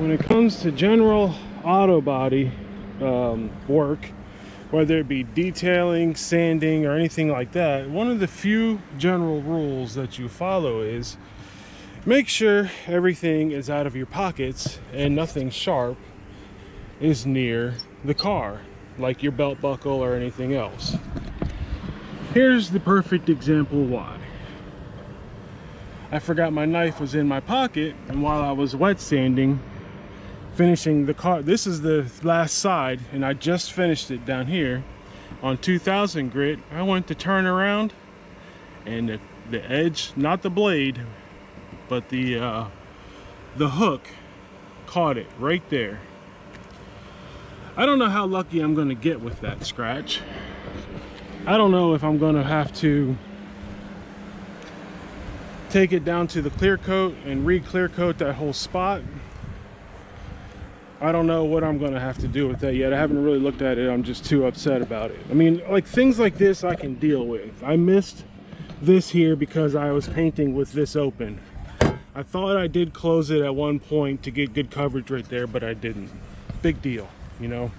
when it comes to general auto body um, work, whether it be detailing, sanding, or anything like that, one of the few general rules that you follow is make sure everything is out of your pockets and nothing sharp is near the car, like your belt buckle or anything else. Here's the perfect example why. I forgot my knife was in my pocket and while I was wet sanding, finishing the car, this is the last side and I just finished it down here on 2000 grit. I went to turn around and the, the edge, not the blade, but the uh, the hook caught it right there. I don't know how lucky I'm gonna get with that scratch. I don't know if I'm gonna have to take it down to the clear coat and re-clear coat that whole spot. I don't know what I'm gonna have to do with that yet. I haven't really looked at it. I'm just too upset about it. I mean, like things like this I can deal with. I missed this here because I was painting with this open. I thought I did close it at one point to get good coverage right there, but I didn't. Big deal, you know?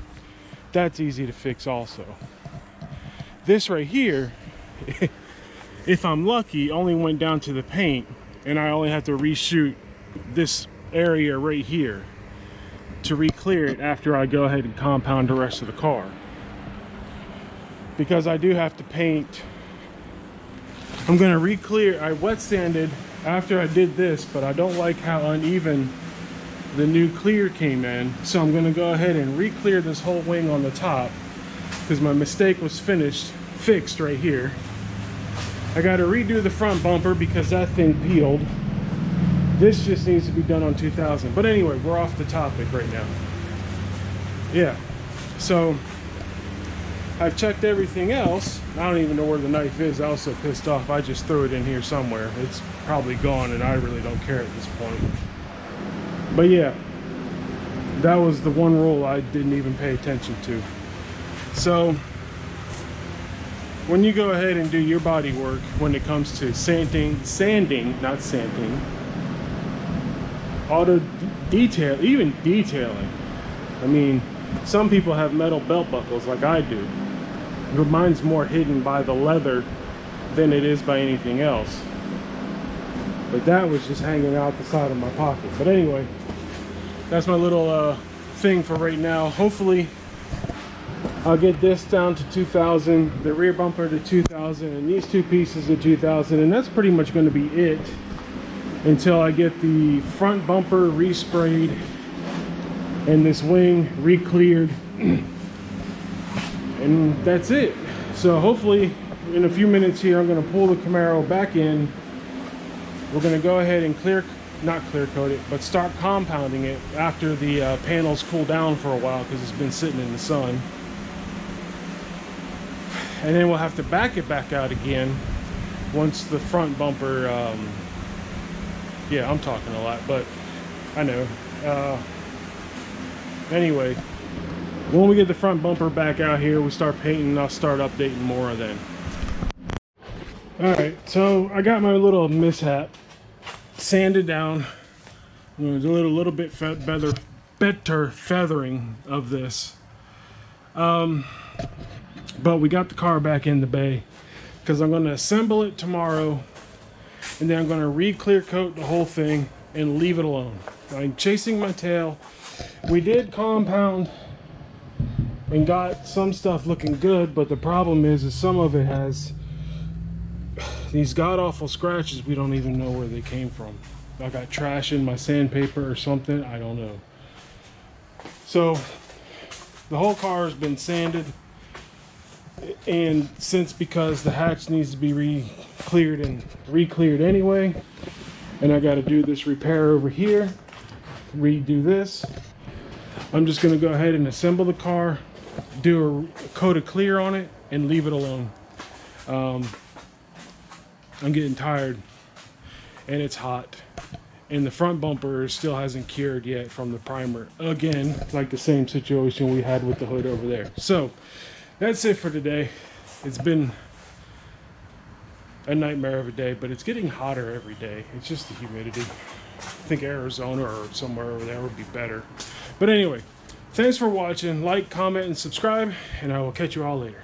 That's easy to fix also. This right here, if I'm lucky, only went down to the paint and I only have to reshoot this area right here to re-clear it after I go ahead and compound the rest of the car. Because I do have to paint, I'm gonna re-clear, I wet sanded after I did this, but I don't like how uneven the new clear came in. So I'm gonna go ahead and re-clear this whole wing on the top because my mistake was finished, fixed right here. I gotta redo the front bumper because that thing peeled. This just needs to be done on 2000. But anyway, we're off the topic right now. Yeah, so I've checked everything else. I don't even know where the knife is. I was so pissed off. I just threw it in here somewhere. It's probably gone and I really don't care at this point. But yeah, that was the one rule I didn't even pay attention to. So when you go ahead and do your body work, when it comes to sanding, sanding, not sanding, auto detail, even detailing. I mean, some people have metal belt buckles like I do. Mine's more hidden by the leather than it is by anything else. But that was just hanging out the side of my pocket. But anyway, that's my little uh, thing for right now. Hopefully, I'll get this down to 2000, the rear bumper to 2000, and these two pieces to 2000, and that's pretty much going to be it until I get the front bumper resprayed and this wing re-cleared. And that's it. So hopefully in a few minutes here i'm going to pull the camaro back in. We're going to go ahead and clear not clear coat it but start compounding it after the uh, panels cool down for a while because it's been sitting in the sun. And then we'll have to back it back out again once the front bumper um, yeah i'm talking a lot but i know uh, anyway when we get the front bumper back out here, we start painting, I'll start updating more of them. Alright, so I got my little mishap sanded down. There's a little, little bit better, better feathering of this. Um, but we got the car back in the bay because I'm going to assemble it tomorrow and then I'm going to re-clear coat the whole thing and leave it alone. I'm chasing my tail. We did compound and got some stuff looking good but the problem is is some of it has these god-awful scratches we don't even know where they came from i got trash in my sandpaper or something i don't know so the whole car has been sanded and since because the hatch needs to be re-cleared and re-cleared anyway. And i got to do this repair over here redo this. I'm just going to go ahead and assemble the car do a coat of clear on it and leave it alone. Um, I'm getting tired and it's hot. And the front bumper still hasn't cured yet from the primer. Again like the same situation we had with the hood over there. So that's it for today. It's been a nightmare of a day, but it's getting hotter every day. It's just the humidity. I think Arizona or somewhere over there would be better. But anyway, thanks for watching. Like, comment, and subscribe, and I will catch you all later.